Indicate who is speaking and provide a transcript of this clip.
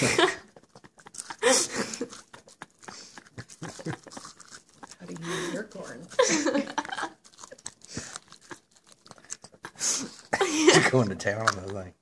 Speaker 1: How do you use your corn?
Speaker 2: You're going to town on that thing.